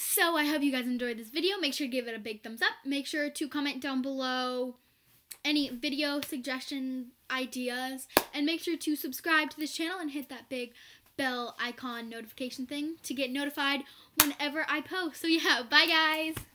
So I hope you guys enjoyed this video. Make sure to give it a big thumbs up. Make sure to comment down below any video suggestion ideas. And make sure to subscribe to this channel and hit that big bell icon notification thing to get notified whenever I post. So yeah, bye guys!